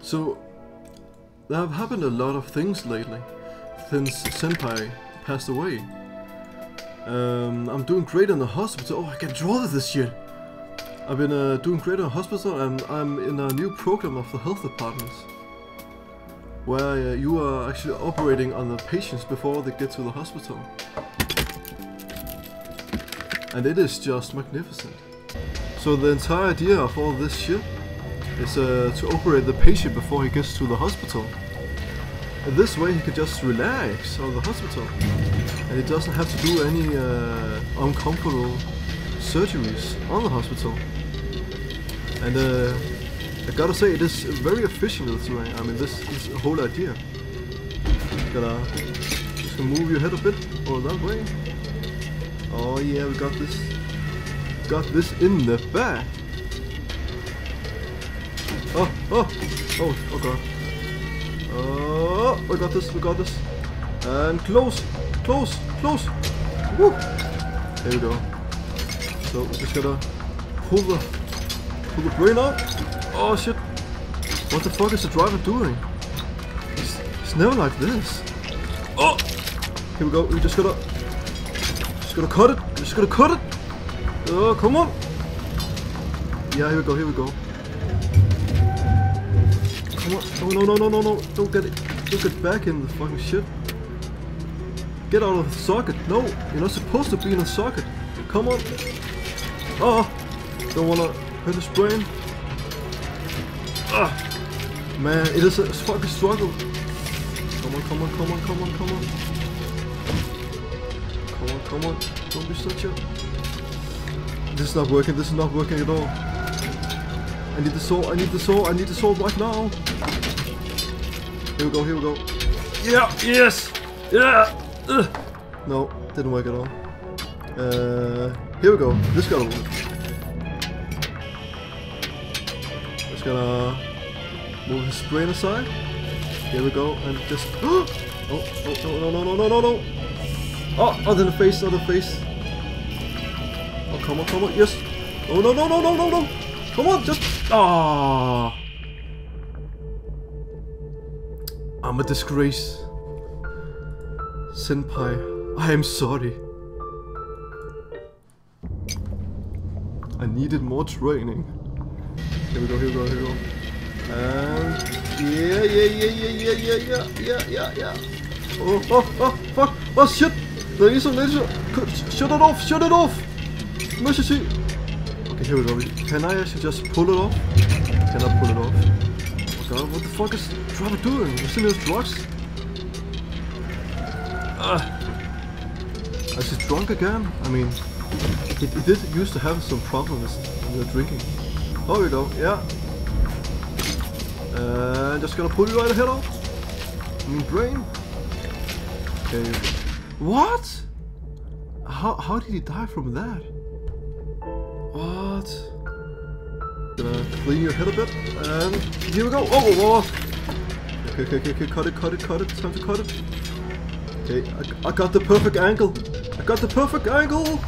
So, there have happened a lot of things lately since Senpai passed away. Um, I'm doing great in the hospital. Oh, I can draw this shit. I've been uh, doing great in the hospital and I'm in a new program of the health departments. Where uh, you are actually operating on the patients before they get to the hospital. And it is just magnificent. So the entire idea of all this shit is uh, to operate the patient before he gets to the hospital. And this way he can just relax on the hospital. And he doesn't have to do any uh, uncomfortable surgeries on the hospital. And uh, I gotta say, it is very efficient this way. I mean, this, this whole idea. Gotta just move your head a bit, or that way. Oh yeah, we got this. Got this in the back. Oh, oh, oh, oh god. Oh, we got this, we got this. And close, close, close. Woo! There we go. So we just gotta pull the pull the brain out. Oh shit! What the fuck is the driver doing? It's, it's never like this. Oh! Here we go. We just gotta just gotta cut it. Just gotta cut it. Oh, come on! Yeah, here we go. Here we go. Come on! Oh no no no no no! Don't get it! Don't get back in the fucking shit! Get out of the socket! No, you're not supposed to be in a socket. Come on! Oh! Don't wanna hurt his brain. Ah! Man, it is a fucking struggle. Come on, come on, come on, come on, come on. Come on, come on. Don't be such a... This is not working, this is not working at all. I need the soul, I need the soul, I need the soul right now. Here we go, here we go. Yeah, yes! Yeah! Ugh. No, didn't work at all. Uh, here we go. This gotta work. Just gonna move his brain aside. Here we go, and just. Oh, oh, no, no, no, no, no, no! Oh, oh, the face, the face. Oh, come on, come on, yes! Oh, no, no, no, no, no, no! Come on, just. Ah! I'm a disgrace. Senpai, I am sorry. I needed more training. Here we go, here we go, here we go. And yeah, yeah, yeah, yeah, yeah, yeah, yeah, yeah, yeah. Oh, oh, oh, fuck, oh shit! There is a laser. Shut it off, shut it off! Emergency! Okay, here we go. Can I actually just pull it off? Can I pull it off? Oh god, what the fuck is Driver doing? Is it his drugs? Ah. Is he drunk again? I mean, he, he did used to have some problems with drinking. Oh, we go, yeah. And just gonna pull you right ahead off. I mean, brain. Okay. What? How, how did he die from that? What? Gonna clean your head a bit, and here we go. Oh, oh. Okay, okay, okay, okay, cut it, cut it, cut it. Time to cut it. Okay, I, I got the perfect angle. I got the perfect angle.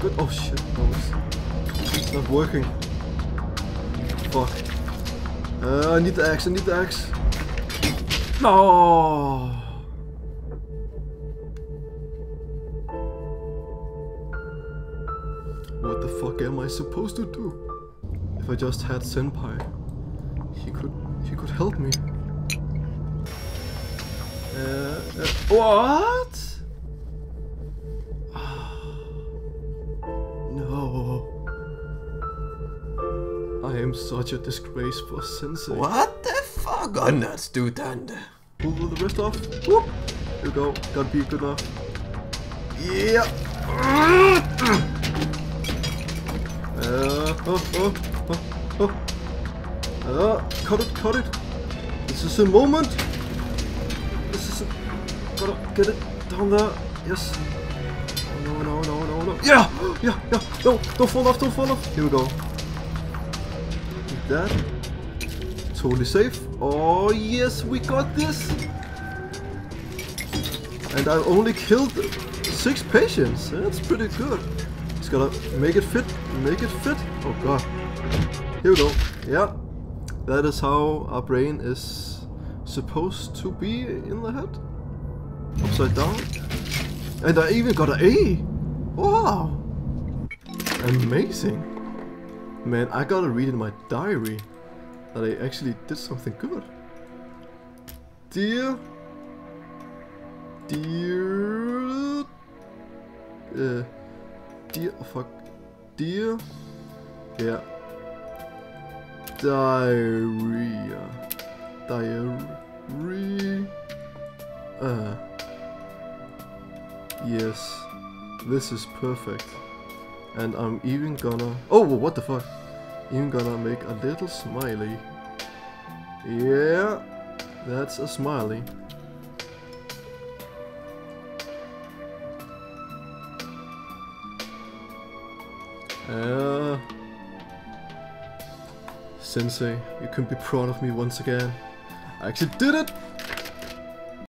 Good. Oh shit, no, it's, it's not working. Fuck. Uh, I need the axe. I need the axe. No. Fuck am I supposed to do? If I just had Senpai, he could he could help me. Uh, uh, what? no. I am such a disgrace for Sensei. What the fuck? Understudande. Pull the rest off. Whoop. Here we go. Gotta be good enough. Yeah. Uh, oh, oh, oh, oh. Uh, cut it, cut it. This is a moment. This is a... Gotta get it down there. Yes. Oh, no, no, no, no, no. Yeah! Yeah, yeah. No, don't fall off, don't fall off. Here we go. Like that. Totally safe. Oh, yes, we got this. And I only killed six patients. That's pretty good. Just gotta make it fit, make it fit. Oh god. Here we go. Yeah. That is how our brain is supposed to be in the head. Upside down. And I even got an A! Wow! Amazing! Man, I gotta read in my diary that I actually did something good. Dear... Dear... Uh, dear... Fuck. Dear... Yeah. Diarrhea. Diarrhea. Uh. Yes. This is perfect. And I'm even gonna... Oh, what the fuck? Even gonna make a little smiley. Yeah. That's a smiley. Uh, Sensei, you can be proud of me once again. I actually did it!